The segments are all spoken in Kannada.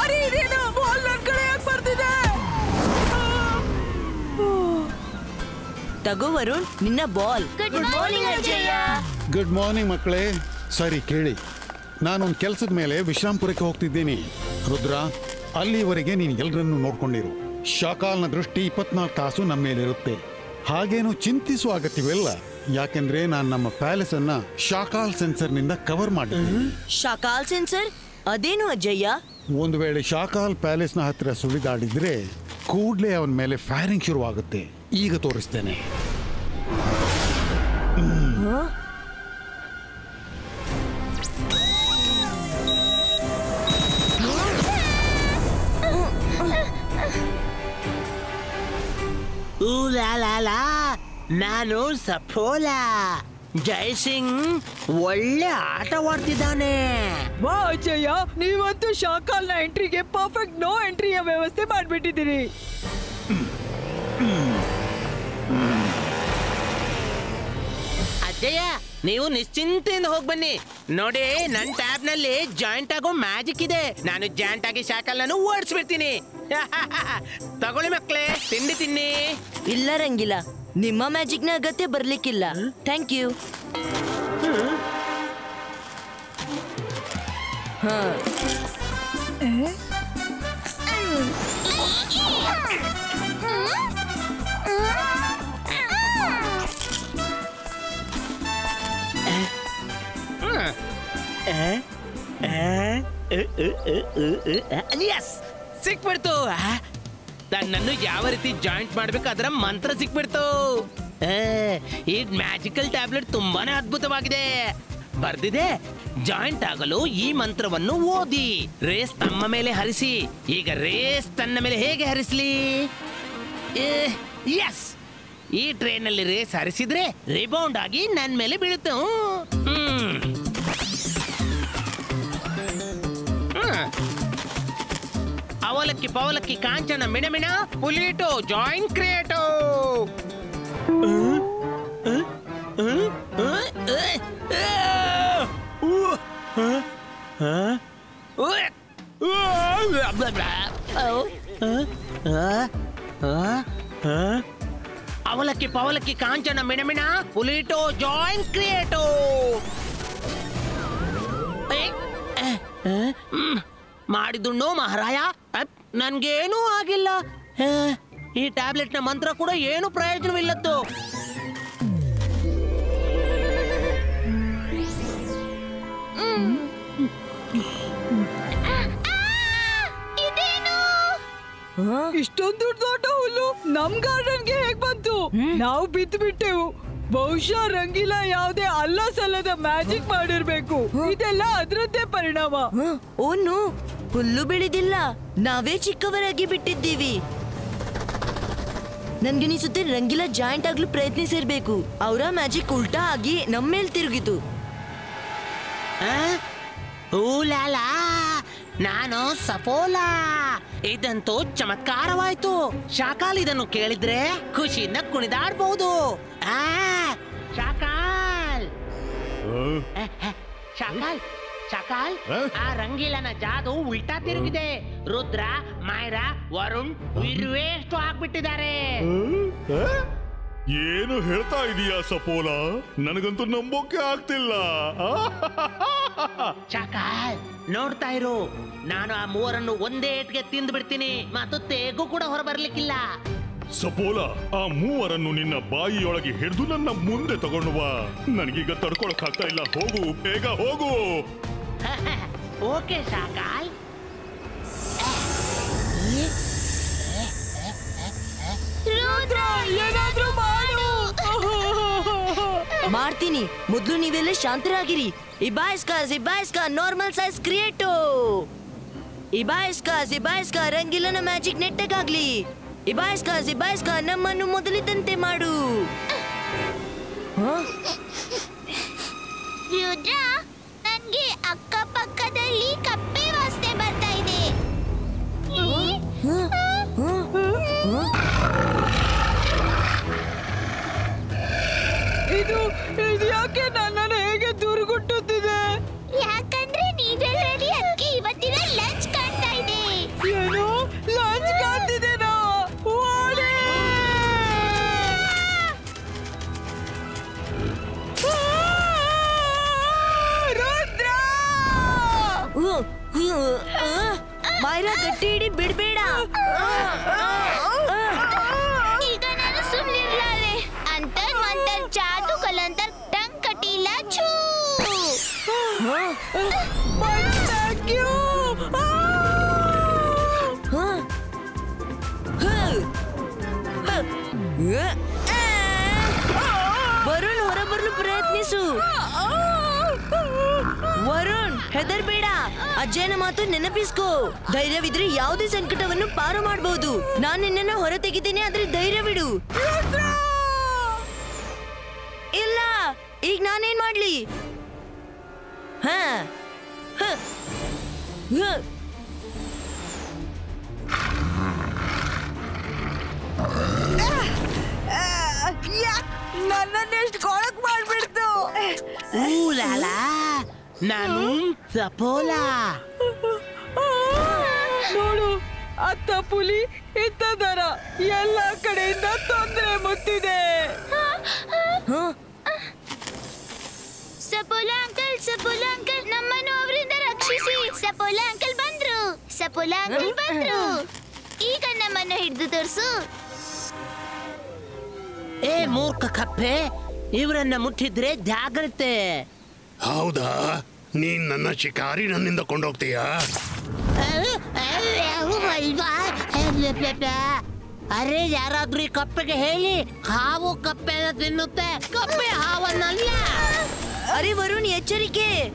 ಅರೆ ಇದೇನು ಬಾಲ್ ನನ್ ಕಡೆ ಯಾಕೆ ಬರ್ತಿದೆ ತಗೋ ವರುಣ್ ನಿನ್ನ ಬಾಲ್ ಗುಡ್ ಮಾರ್ನಿಂಗ್ ಅಜಯ್ಯ ಗುಡ್ ಮಾರ್ನಿಂಗ್ ಮಕ್ಕಳೇ ಸರಿ ಕೇಳಿ. ನಾನೊಂದು ಕೆಲಸದ ಮೇಲೆ ವಿಶ್ರಾಂಪುರಕ್ಕೆ ಹೋಗ್ತಿದ್ದೀನಿ. ರುದ್ರ ಅಲ್ಲಿವರೆಗೆ ನೀನು ಎಲ್ಲರನ್ನು ನೋಡ್ಕೊಂಡಿರು. ಶಾಕಾಲ್ನ ದೃಷ್ಟಿ ಇಪ್ಪತ್ನಾಲ್ಕು ತಾಸು ನಮ್ಮ ಮೇಲಿರುತ್ತೆ. ಹಾಗೇನು ಚಿಂತಿಸುವ ಅಗತ್ಯವಿಲ್ಲ ಯಾಕೆಂದ್ರೆ ನಾನು ನಮ್ಮ ಪ್ಯಾಲೇಸ್ ಅನ್ನ ಶಾಕಾಲ್ ಸೆನ್ಸರ್ನಿಂದ ಕವರ್ ಮಾಡಿ ಶಾಕಾಲ್ ಸೆನ್ಸರ್? ಅದೇನು ಅಜ್ಜಯ್ಯ ಒಂದು ವೇಳೆ ಶಾಕಾಲ್ ಪ್ಯಾಲೇಸ್ನ ಹತ್ತಿರ ಸುಳಿದಾಡಿದ್ರೆ ಕೂಡಲೇ ಅವನ ಮೇಲೆ ಫೈರಿಂಗ್ ಶುರುವಾಗುತ್ತೆ. ಈಗ ತೋರಿಸ್ತೇನೆ. ಊ ಲಾ ಲಾ ಲಾ ನಾನು ಸಫೋಲ ಜಯಸಿಂಗ್ ಒಳ್ಳೆ ಆಟವಾಡ್ತಿದ್ದಾನೆ. ವಾ ಅಜಯ್ಯ ನೀವಂತೂ ಶಾಕಾಲ್ನ ಎಂಟ್ರಿಗೆ ಪರ್ಫೆಕ್ಟ್ ನೋ ಎಂಟ್ರಿಯ ವ್ಯವಸ್ಥೆ ಮಾಡಿಬಿಟ್ಟಿದ್ದೀರಿ. ಅಜ್ಜಯ್ಯ ನೀವು ನಿಶ್ಚಿಂತೆಯಿಂದ ಹೋಗಿ ಬನ್ನಿ. ನೋಡಿ ನನ್ನ ಟ್ಯಾಬ್ನಲ್ಲಿ ಜಾಯಿಂಟ್ ಆಗೋ ಮ್ಯಾಜಿಕ್ ಇದೆ. ನಾನು ಜಾಯಿಂಟ್ ಆಗಿ ಶಾಕಲ್ ನಾನು ಓಡಿಸ್ಬಿಡ್ತೀನಿ. ತಗೊಳ್ಳಿ ಮಕ್ಕಳೇ ತಿಂಡಿ ತಿನ್ನಿ. ಇಲ್ಲ ರಂಗಿಲ್ಲ. ನಿಮ್ಮ ಮ್ಯಾಜಿಕ್ನ ಅಗತ್ಯ ಬರ್ಲಿಕ್ಕಿಲ್ಲ. ಥ್ಯಾಂಕ್ ಯು ಹಾ. ಎಸ್ ಸಿಕ್ಬಿಡ್ತು. ನನ್ನನ್ನು ಯಾವ ರೀತಿ ಜಾಯಿಂಟ್ ಮಾಡ್ಬೇಕು ಅದರ ಮಂತ್ರ ಸಿಕ್ಬಿಡ್ತು. ಈ ಮ್ಯಾಜಿಕಲ್ ಟ್ಯಾಬ್ಲೆಟ್ ತುಂಬಾನೇ ಅದ್ಭುತವಾಗಿದೆ. ಬರ್ದಿದೆ ಜಾಯಿಂಟ್ ಆಗಲು ಈ ಮಂತ್ರವನ್ನು ಓದಿ. ರೇಸ್ ತಮ್ಮ ಮೇಲೆ ಹರಿಸಿ, ಈಗ ರೇಸ್ ತನ್ನ ಮೇಲೆ ಹೇಗೆ ಹರಿಸಲಿ? ಎಸ್ ಈ ಟ್ರೈನ್ ಅಲ್ಲಿ ರೇಸ್ ಹರಿಸಿದ್ರೆ ರಿಬೌಂಡ್ ಆಗಿ ನನ್ನ ಮೇಲೆ ಬೀಳುತ್ತೆ. ಅವಲಕ್ಕಿ ಪವಲಕ್ಕಿ ಕಾಂಚನ ಮಿಣಮಿಣ ಪುಲೀಟೋ ಜಾಯಿನ್ ಕ್ರಿಯೇಟೋ ಅವಲಕ್ಕಿ ಪವಲಕ್ಕಿ ಕಾಂಚನ ಮಿಣಮಿಣ ಪುಲೀಟೋ ಜಾಯಿನ್ ಕ್ರಿಯೇಟೋ ಮಾಡಿದುಣ್ಣು ಮಹಾರಾಯ. ಅಪ್, ನನ್ಗೇನೂ ಆಗಿಲ್ಲ. ಈ ಟ್ಯಾಬ್ಲೆಟ್ನ ಮಂತ್ರ ಕೂಡ ಏನು ಪ್ರಯೋಜನವಿಲ್ಲದ್ದು ಇದೇನು? ಇಷ್ಟೊಂದು ದೊಡ್ಡ ಹುಲ್ಲು ನಮ್ ಗಾರ್ಡನ್ಗೆ ಹೇಗ್ ಬಂತು? ನಾವು ಬಿದ್ದು ಬಿಟ್ಟೆವು ಬಹುಶಃ ರಂಗಿಲ ಯಾವುದೇ ಅಲ್ಲ ಸಲ್ಲದ ಮ್ಯಾಜಿಕ್ ಮಾಡಿರ್ಬೇಕು. ಇದೆಲ್ಲ ಅದ್ರದ್ದೇ ಪರಿಣಾಮ. ಓನು ಹುಲ್ಲು ಬೆಳೆದಿಲ್ಲ. ನಾವೇ ಚಿಕ್ಕವರಾಗಿ ಬಿಟ್ಟಿದ್ದೀವಿ. ನನ್ಗನಿಸುತ್ತೆ ರಂಗಿಲ ಜಾಯಿಂಟ್ ಆಗ್ಲು ಪ್ರಯತ್ನಿಸಿರ್ಬೇಕು ಅವರ ಮ್ಯಾಜಿಕ್ ಉಲ್ಟಾ ಆಗಿ ನಮ್ಮ ಮೇಲೆ ತಿರುಗಿತು. ಆ? ಊಲಾಲಾ ನಾನು ಸಫೋಲಾ. ಇದಂತೂ ಚಮತ್ಕಾರವಾಯ್ತು. ಶಾಕಾಲ್ ಇದನ್ನು ಕೇಳಿದ್ರೆ ಖುಷಿಯಿಂದ ಕುಣಿದಾಡ್ಬಹುದು ಆ, ಶಾಖಾಲ್ ಆ, ಶಾಕಾಲ್ ಆ? ರಂಗೀಲನ ಜಾದು ಉಲ್ಟಾ ತಿರುಗಿದೆ. ರುದ್ರ ಮಾಯ್ರಾ ವರುಣ್ ಇರುವೆಷ್ಟು ಆಗ್ಬಿಟ್ಟಿದ್ದಾರೆ. ಏನು ಹೇಳ್ತಾ ಇದೀಯಾ ಸಪೋಲ? ನನಗಂತೂ ನಂಬೋಕೆ ಆಗ್ತಿಲ್ಲ. ನೋಡ್ತಾ ಇರು. ನಾನು ಆ ಮೂವರನ್ನು ಒಂದೇ ಏಟ್ಗೆ ತಿಂದು ಬಿಡ್ತೀನಿ. ಮತ್ತು ತೇಗು ಕೂಡ ಹೊರಬರ್ಲಿಕ್ಕಿಲ್ಲ. ಸಪೋಲ ಆ ಮೂವರನ್ನು ನಿನ್ನ ಬಾಯಿಯೊಳಗೆ ಹಿಡಿದು ನನ್ನ ಮುಂದೆ ತಗೊಂಡು ಬಾ ನನಗೀಗ ತಡ್ಕೊಳಕ್ ಆಗ್ತಾ ಇಲ್ಲ. ಹೋಗು ಬೇಗ ಹೋಗು. ಓಕೆ ಶಾಕಾಲ್ ರುದ್ರ ಏನಾದ್ರೂ ಮಾಡು. ಮಾಡ್ತೀನಿ ಮೊದ್ಲು ನೀವೆಲ್ಲ ಶಾಂತರಾಗಿರಿ. ಇಬಾಯಿಸ್ಕಾ ಇಬಾಯ್ಸ್ಕಾ ನಾರ್ಮಲ್ ಸೈಜ್ ಕ್ರಿಯೇಟು ಇಬಾಯಿಸ್ಕಾ ಇಬಾಯ್ಸ್ಕಾ ರಂಗಿಲನ ಮ್ಯಾಜಿಕ್ ನೆಟ್ಟಗಾಗ್ಲಿ. ಇಬಾಯಿಸ್ಕಾ ಇಬಾಯ್ಸ್ಕ ನಮ್ಮನ್ನು ಮೊದಲಿದ್ದಂತೆ ಮಾಡು? ರುದ್ರ ನನ್ಗೆ ಅಕ್ಕಪಕ್ಕದಲ್ಲಿ ಕಪ್ಪೆ ವಾಸನೆ ಬರ್ತಾ ಇದೆ. ಇದು ಇದು ಯಾಕೆ ನನ್ನನ್ನು ಹೇಗೆ ಪ್ರಯತ್ನಿಸು. ವರುಣ್, ಹೆದರ್ಬೇಡ. ಅಜ್ಜನ ಮಾತು ನೆನಪಿಸ್ಕೋ. ಧೈರ್ಯವಿದ್ರೆ ಯಾವುದೇ ಸಂಕಟವನ್ನು ಪಾರು ಮಾಡಬಹುದು ನಾನು ನಿನ್ನನ್ನ ಹೊರ ತೆಗಿತೀನಿ ಆದ್ರೆ ಧೈರ್ಯವಿಡು ಇಲ್ಲ, ಈಗ ನಾನೇನ್ ಮಾಡ್ಲಿ? ಹ ಹ ನನ್ನನ್ನೆಷ್ಟು ಕೊಳಕ್ ಮಾಡ್ಬಿಡ್ತು. ಊಲಾಲಾ ನಾನು ಸಪೋಲ ನೋಡು ಅತ್ತ ಪುಲಿ ಇತ್ತ ದರ ಎಲ್ಲ ಕಡೆಯಿಂದ ತೊಂದರೆ ಮುತ್ತಿದೆ ಸಪೋಲ ಅಂಕಲ್ ಸಪೋಲ ಅಂಕಲ್ ನಮ್ಮನ್ನು ಅವರಿಂದ ರಕ್ಷಿಸಿ. ಸಪೋಲ ಅಂಕಲ್ ಬಂದ್ರು ಸಪೋಲ ಅಂಕಲ್ ಬಂದ್ರು. ಈಗ ನಮ್ಮನ್ನು ಹಿಡಿದು ತೋರಿಸು. ಏ ಮೂರ್ಖ ಕಪ್ಪೆ ಇವರನ್ನ ಮುಟ್ಟಿದ್ರೆ ಜಾಗ್ರತೆ ಹೌದಾ? ನೀನ್ ನನ್ನ ಶಿಕಾರಿ ನನ್ನಿಂದ ಕೊಂಡೋಗ್ತೀಯಾ? ಅರೆ ಯಾರಾದ್ರೂ ಈ ಕಪ್ಪೆಗೆ ಹೇಳಿ ಹಾವು ಕಪ್ಪೆನ ತಿನ್ನುತ್ತೆ. ಕಪ್ಪೆ ಹಾವನ್ನಲ್ಲ. ಅರೆ ವರುಣ್ ಎಚ್ಚರಿಕೆ.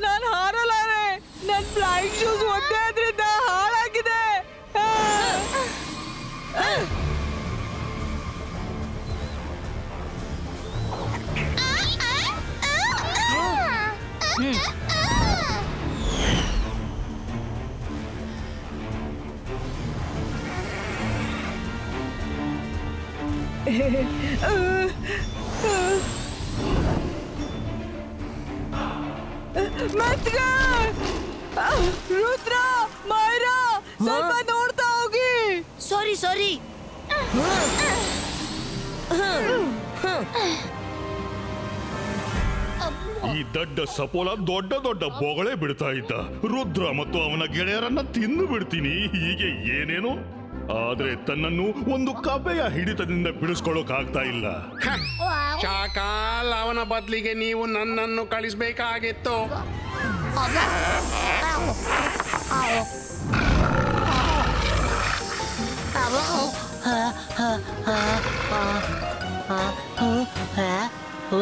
ನಾನು ಹಾರಲಾರೆ ನನ್ನ ಫ್ಲೈಯಿಂಗ್ ಶೂಸ್ ಒಂದೇ ಮೆತ್ಗ! ಆ, ರುದ್ರ ಮೈರಾ ಸ್ವಲ್ಪ ನೋಡ್ತಾ ಹೋಗಿ. ಸಾರಿ ಸಾರಿ. ಈ ದಡ್ಡ ಸಪೋಲ ದೊಡ್ಡ ದೊಡ್ಡ ಬೊಗಳೆ ಬಿಡ್ತಾ ಇದ್ದ. ರುದ್ರ ಮತ್ತು ಅವನ ಗೆಳೆಯರನ್ನ ತಿಂದು ಬಿಡ್ತೀನಿ. ಹೀಗೆ ಏನೇನು ಆದ್ರೆ ತನ್ನನ್ನು ಒಂದು ಕಬೆಯ ಹಿಡಿತದಿಂದ ಬಿಡಿಸ್ಕೊಳ್ಳೋಕ್ ಆಗ್ತಾ ಇಲ್ಲ ಚಾಕಾಲ್ ಅವನ ಬದಲಿಗೆ ನೀವು ನನ್ನನ್ನು ಕಳಿಸ್ಬೇಕಾಗಿತ್ತು. ಹೋ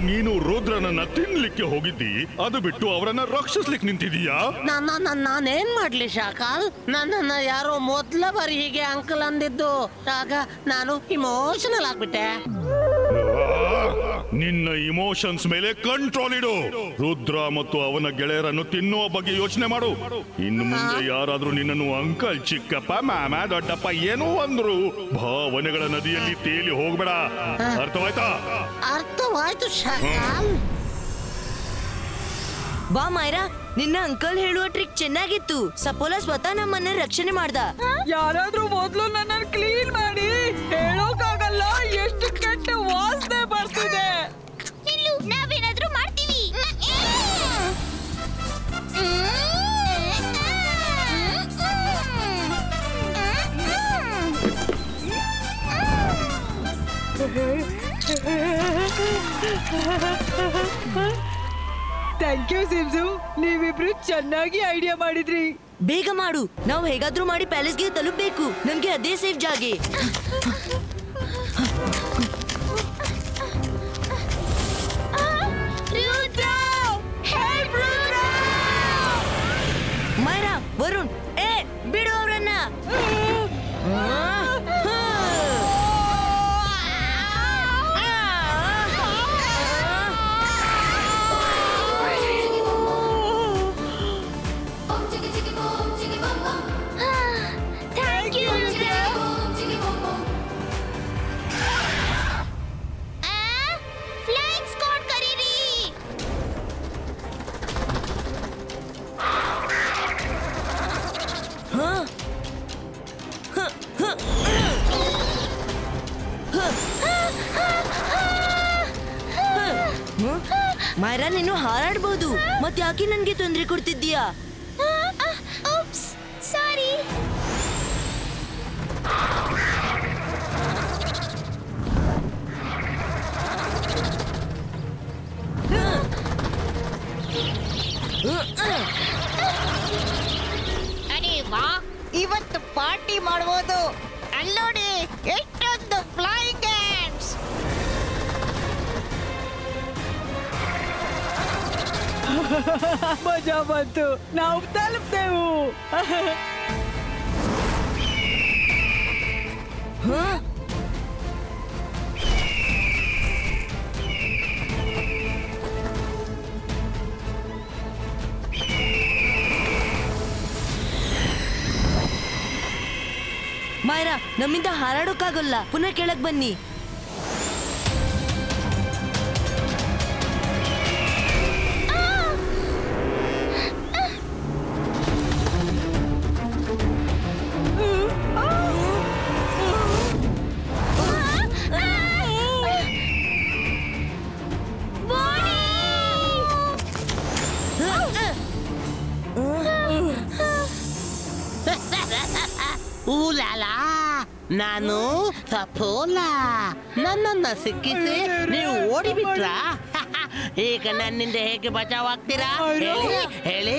ನೀನು ರುದ್ರನನ್ನ ತಿನ್ಲಿಕ್ಕೆ ಹೋಗಿದ್ದಿ. ಅದು ಬಿಟ್ಟು ಅವರನ್ನ ರಕ್ಷಿಸ್ಲಿಕ್ಕೆ ನಿಂತಿದೀಯಾ? ನನ್ನ ನಾನೇನ್ ಮಾಡ್ಲಿ ಶಾಕಾಲ್? ನನ್ನನ್ನ ಯಾರೋ ಮೊದ್ಲ ಬಾರಿ ಹೀಗೆ ಅಂಕಲ್ ಅಂದಿದ್ದು. ಆಗ ನಾನು ಇಮೋಷನಲ್ ಆಗ್ಬಿಟ್ಟೆ. ನಿನ್ನ ಇಮೋಷನ್ಸ್ ಮೇಲೆ ಕಂಟ್ರೋಲ್ ಇಡು. ರುದ್ರ ಮತ್ತು ಅವನ ಗೆಳೆಯರನ್ನು ತಿನ್ನುವ ಬಗ್ಗೆ ಯೋಚನೆ ಮಾಡು. ಇನ್ನು ಮುಂದೆ ಯಾರಾದ್ರೂ ನಿನ್ನನ್ನು ಅಂಕಲ್ ಚಿಕ್ಕಪ್ಪ ಮಾಮ ದೊಡ್ಡಪ್ಪ ಏನೋ ಅಂದ್ರು ಭಾವನೆಗಳ ನದಿಯಲ್ಲಿ ತೇಲಿ ಹೋಗ್ಬೇಡ. ಅರ್ಥವಾಯ್ತಾ? ಅರ್ಥವಾಯ್ತು ಶಾಕಾಲ್ ಬಾ ಮೈರಾ ನಿನ್ನ ಅಂಕಲ್ ಹೇಳುವ ಟ್ರಿಕ್ ಚೆನ್ನಾಗಿತ್ತು. ಸಪೋಲ ಸ್ವತಃ ನಮ್ಮನ್ನ ರಕ್ಷಣೆ ಮಾಡ್ದ. ಯಾರಾದ್ರೂ ಮೊದ್ಲು ನನ್ನ ಕ್ಲೀನ್ ಮಾಡಿ. ಹೇಳೋಕಾಗಲ್ಲ ಎಷ್ಟು ಕೆಟ್ಟ ಬರ್ತಿದೆ. ನಿಲ್ಲು ನಾವೇನಾದ್ರೂ ಮಾಡ್ತೀವಿ. ಥ್ಯಾಂಕ್ ಯು ಸಿಮ್ಸು ನೀವಿಬ್ರು ಚೆನ್ನಾಗಿ ಐಡಿಯಾ ಮಾಡಿದ್ರಿ. ಬೇಗ ಮಾಡು. ನಾವು ಹೇಗಾದ್ರೂ ಮಾಡಿ ಪ್ಯಾಲೇಸ್ಗೆ ತಲುಪಬೇಕು. ನಮ್ಗೆ ಅದೇ ಸೇಫ್ ಜಾಗೆ. Huh? ಮೈರಾ ನೀನು ಹಾರಾಡ್ಬೋದು ಮತ್ತೆ ಯಾಕೆ ನನ್ಗೆ ತೊಂದರೆ ಕೊಡ್ತಿದ್ದೀಯಾ ಸಾರಿ Uh, uh. ಪಾರ್ಟಿ ಮಾಡ್ಬೋದು ಅಲ್ಲೋಡಿ ಎಷ್ಟೊಂದು ಫ್ಲೈಯಿಂಗ್ ಗೇಮ್ಸ್ ಮಜಾ ಬಂತು ನಾವು ತಲುಪ್ತೇವು ನಮ್ಮಿಂದ ಹಾರಾಡೋಕ್ಕಾಗಲ್ಲ. ಪುನಃ ಕೆಳಗ್ ಬನ್ನಿ. ನಾನು ಸಪೋಲಾ. ನನ್ನನ್ನ ಸಿಕ್ಕಿಸಿ ನೀವು ಓಡಿಬಿಟ್ರಾ? ಈಗ ನನ್ನಿಂದ ಹೇಗೆ ಬಚಾವಾಗ್ತೀರಾ? ಹೇಳಿ ಹೇಳಿ.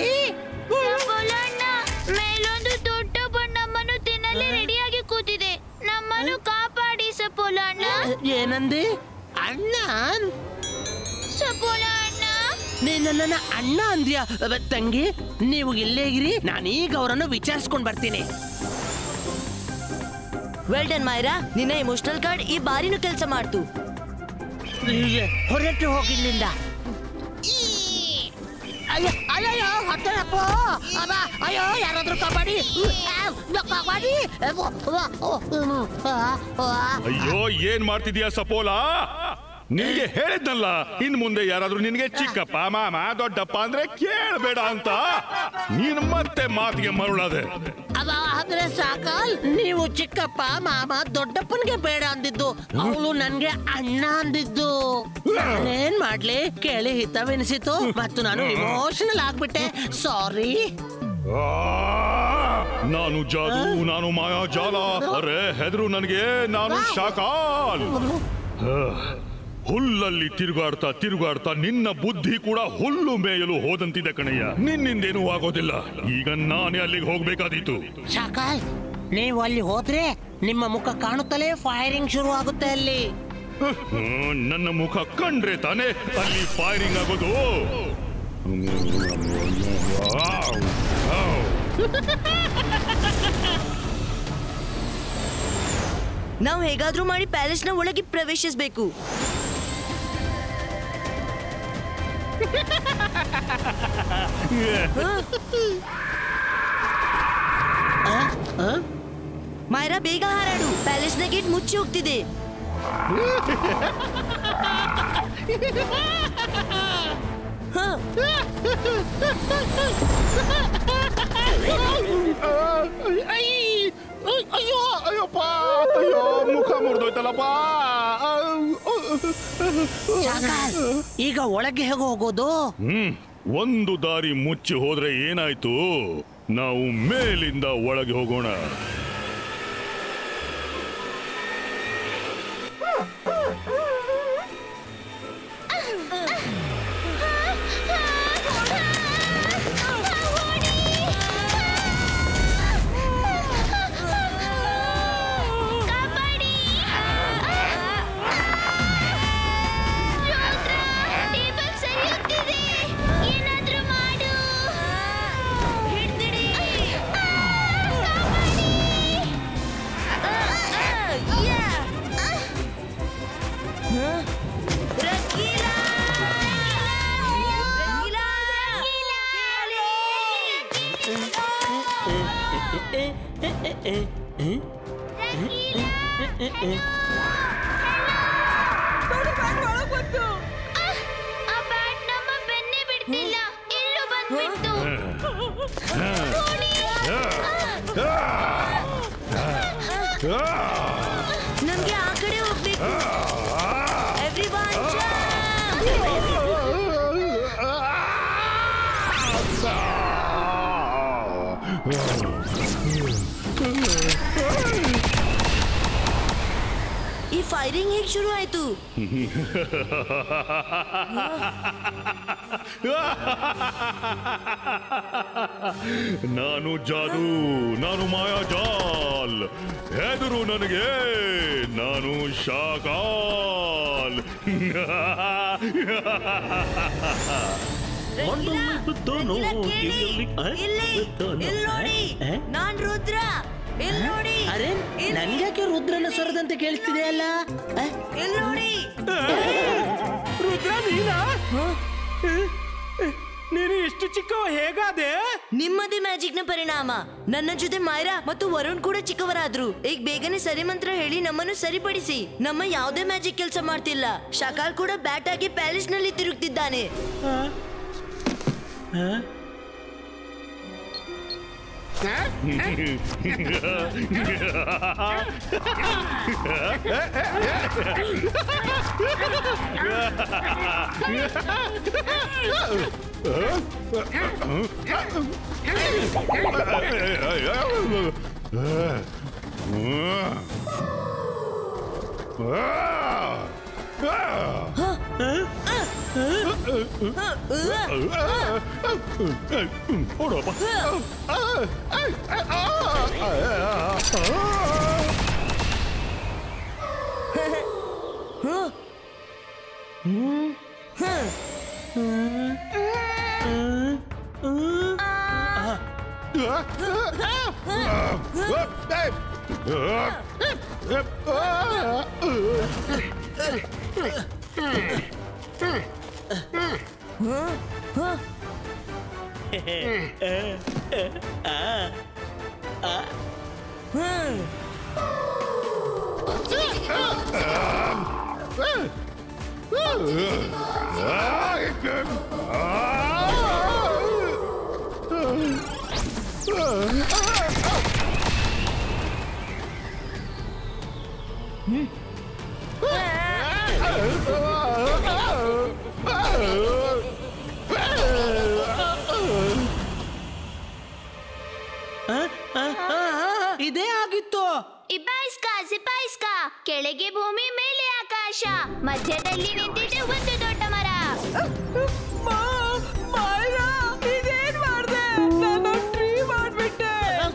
ಮೇಲೊಂದು ದೊಡ್ಡ ನಮ್ಮನ್ನು ತಿನ್ನಲು ರೆಡಿಯಾಗಿ ಕೂತಿದೆ. ನಮ್ಮನ್ನು ಕಾಪಾಡಿ ಸಫೋಲಣ್ಣ ಏನಂದಿ? ಅಣ್ಣ ಸಪೋಲ ಅಣ್ಣ ನೀನು ನನ್ನ ಅಣ್ಣ ಅಂದ್ಯಾ? ತಂಗಿ ನೀವು ಇಲ್ಲೇ ಇರಿ. ನಾನೀಗ ಈಗ ಅವರನ್ನು ವಿಚಾರಿಸ್ಕೊಂಡ್ ಬರ್ತೀನಿ. ವೆಲ್ ಡನ್ ಮೈರಾ ನಿನ್ನ ಇಮೋಷನಲ್ ಕಾರ್ಡ್ ಈ ಬಾರಿನೂ ಕೆಲಸ ಮಾಡ್ತು. ಹೊರಟು ಹೋಗಿಲ್ಲಿಂದ ಅಯ್ಯೋ ಅಬ್ಬ ಅಯ್ಯೋ ಯಾರಾದ್ರೂ ಕಬಡ್ಡಿ ಕಬಡ್ಡಿ ಅಯ್ಯೋ ಏನ್ ಮಾಡ್ತಿದ್ಯಾ ಸಪೋಲಾ? ನಿನ್ಗೆ ಹೇಳಿದ್ನಲ್ಲ ಇನ್ ಮುಂದೆ ಯಾರಾದ್ರೂ ನಿನ್ಗೆ ಚಿಕ್ಕಪ್ಪ ಮಾಮ ದೊಡ್ಡಪ್ಪ ಅಂದ್ರೆ ಕೇಳಬೇಡ ಅಂತ. ನೀನ್ ಮತ್ತೆ ಮಾತಿಗೆ ಮರುಳದೆ. ಅವ ಅಂದ್ರೆ ಸಾಕಲ್. ನೀವು ಚಿಕ್ಕಪ್ಪ ಮಾಮ ದೊಡ್ಡಪ್ಪನ್ಗೆ ಬೇಡ ಅಂದಿದ್ದು. ಅವಳು ನನ್ಗೆ ಅಣ್ಣ ಅಂದಿದ್ದು. ನಾನೇನ್ ಮಾಡ್ಲಿ? ಕೇಳಿ ಹಿತವೆನಿಸಿತು. ಮತ್ತು ನಾನು ಇಮೋಷನಲ್ ಆಗ್ಬಿಟ್ಟೆ. ಸಾರಿ ನಾನು ಜಾದು ನಾನು ಮಾಯಾಜಾಲ ಅರೆ ಹೆದರು ನನಗೆ ನಾನು ಶಾಕಾಲ್ ಹುಲ್ಲಲ್ಲಿ ತಿರುಗಾಡ್ತಾ ತಿರುಗಾಡ್ತಾ ನಿನ್ನ ಬುದ್ಧಿ ಕೂಡ ಹುಲ್ಲು ಮೇಯಲು ಹೋದಂತಿದೆ ಕಣಯ್ಯ. ನಿನ್ನಿಂದೇನೂ ಆಗೋದಿಲ್ಲ. ಈಗ ನಾನೇ ಅಲ್ಲಿಗೆ ಹೋಗ್ಬೇಕಾದೀತು. ಶಾಕಾಲ್ ನೀವು ಅಲ್ಲಿ ಹೋದ್ರೆ ನಿಮ್ಮ ಮುಖ ಕಾಣುತ್ತಲೇ ಫೈರಿಂಗ್ ಶುರು ಆಗುತ್ತೆ ಅಲ್ಲಿ. ನನ್ನ ಮುಖ ಕಂಡ್ರೆ ತಾನೇ ಅಲ್ಲಿ ಫೈರಿಂಗ್ ಆಗೋದು. ನಾವು ಹೇಗಾದ್ರೂ ಮಾಡಿ ಪ್ಯಾಲೇಸ್ನ ಒಳಗೆ ಪ್ರವೇಶಿಸಬೇಕು. ಮೈರಾ ಬೇಗ ಹಾರಾಡು. ಪ್ಯಾಲೇಸ್ನ ಗೇಟ್ ಮುಚ್ಚಿ ಹೋಗ್ತಿದೆ. ಅಯ್ಯೋ ಅಯ್ಯೋ ಮುಖ ಮುರಿದೋಯ್ತಲ್ಲಪ್ಪ. ಈಗ ಒಳಗೆ ಹೇಗೆ ಹೋಗೋದು? ಹ್ಮ್ ಒಂದು ದಾರಿ ಮುಚ್ಚಿ ಹೋದ್ರೆ ಏನಾಯ್ತು? ನಾವು ಮೇಲಿಂದ ಒಳಗೆ ಹೋಗೋಣ. ನಮ್ಗೆ ಈ ಫೈರಿಂಗ್ ಹೇಗ್ ಶುರು ಆಯ್ತು ನಾನು ಜಾದು ನಾನು ಮಾಯಾಜಾಲ್ ಹೆದರು ನನಗೆ ನಾನು ಶಾಕಾಲ್ ರಂಗಿಲಾ, ಕೇಳಿ. ಇಲ್ಲಿ, ಇಲ್ಲಿ ನೋಡಿ ನಾನ್ ರುದ್ರ ಇಲ್ಲಿ ನೋಡಿ. ಅರೆ ಇಲ್ಲಿ- ನನ್ಗ್ಯಾಕೆ ರುದ್ರನ ಸ್ವರದಂತೆ ಕೇಳಿಸ್ತಿದೆ ಅಲ್ಲ? ನೋಡಿ. ರುದ್ರ ನೀನಾ? ನೀನು ಇಷ್ಟು ಚಿಕ್ಕವ ಹೇಗಾದೆ? ನಿಮ್ಮದೇ ಮ್ಯಾಜಿಕ್ನ ಪರಿಣಾಮ. ನನ್ನ ಜೊತೆ ಮೈರಾ ಮತ್ತು ವರುಣ್ ಕೂಡ ಚಿಕ್ಕವರಾದ್ರು. ಈಗ ಬೇಗನೆ ಸರಿ ಮಂತ್ರ ಹೇಳಿ ನಮ್ಮನ್ನು ಸರಿಪಡಿಸಿ. ನಮ್ಮ ಯಾವುದೇ ಮ್ಯಾಜಿಕ್ ಕೆಲಸ ಮಾಡ್ತಿಲ್ಲ. ಶಕಾಲ್ ಕೂಡ ಬ್ಯಾಟ್ ಆಗಿ ಪ್ಯಾಲೇಸ್ನಲ್ಲಿ ತಿರುಗ್ತಿದ್ದಾನೆ Huh? Ugh! Mm-hmm. ಕೆಳಗೆ ಭೂಮಿ ಮೇಲೆ ಆಕಾಶ ಮಧ್ಯದಲ್ಲಿ ನಿಂತಿದೆ ಒಂದು ದೊಡ್ಡ ಮರ.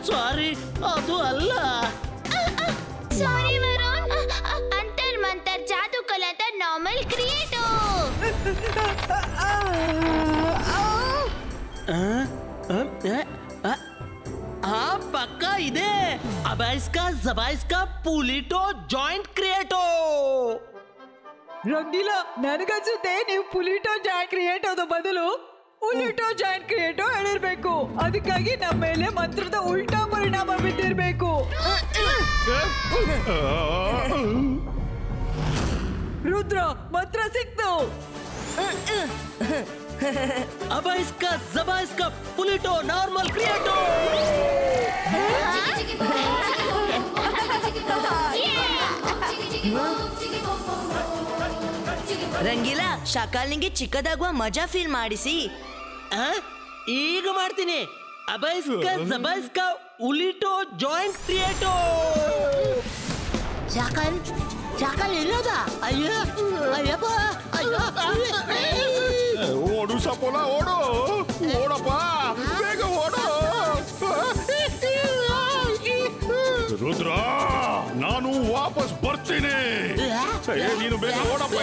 ಸಾರಿ ಅದು ಅಲ್ಲ. ಸಾರಿ ವರುಣ್. ಅಂತರ್ ಮಂತರ್ ಜಾದು ಕಲಾತ ನಾರ್ಮಲ್ ಕ್ರಿಯೇಟೋ ಹಾ ಪಕ್ಕ ಇದೆ ಅಬಾಯಿಸ್ಕಾ ಜಬಾಯಿಸ್ಕಾ ಪುಲಿಟೋ ಜಾಯಿಂಟ್ ಕ್ರಿಯೇಟೋ ರಂಗಿಲ ನನಗನ್ಸುತ್ತೆ ನೀವು ಪುಲಿಟೋ ಜಾಯಿಂಟ್ ಕ್ರಿಯೇಟ್ ಆದ ಬದಲು ಉಲಿಟೋ ಜಾಯಿಂಟ್ ಕ್ರಿಯೇಟೋ ಹೇಳಿರ್ಬೇಕು ಅದಕ್ಕಾಗಿ ನಮ್ಮ ಮೇಲೆ ಮಂತ್ರದ ಉಲ್ಟಾ ಪರಿಣಾಮ ಬಿದ್ದಿರ್ಬೇಕು ರುದ್ರ ಮಂತ್ರ ಸಿಕ್ತು ಅಬಾಯಿಸ್ಕಾ ಜಬಾಯಿಸ್ಕಾ ಪುಲಿಟೋ ನಾರ್ಮಲ್ ಕ್ರಿಯೇಟೋ ರಂಗಿಲಾ ಶಕಾಲ್ ನಿಂಗೆ ಚಿಕ್ಕದಾಗುವ ಮಜಾ ಫೀಲ್ ಮಾಡಿಸಿ. ಆ? ಈಗ ಮಾಡ್ತೀನಿ. ಅಬಾಯಿಸ್ಕಾ ಜಬಾಯಿಸ್ಕಾ ಉಲಿಟೋ ಜಾಯಿಂಟ್ ಕ್ರಿಯೇಟೋ ಶಾಕಲ್ ಶಾಕಲ್ ಎಲ್ಲದ? ಅಯ್ಯೋ ಅಯ್ಯಪ್ಪ ಅಯ್ಯೋ ಓಡು ಸಪೋಲ ಓಡು. ಓಡಪ್ಪ. ಬೇಗ ಓಡು. ರುದ್ರ ನಾನು ವಾಪಸ್ ಬರ್ತೀನಿ. ನೀನು ಬೇಗ ಓಡಪ್ಪ.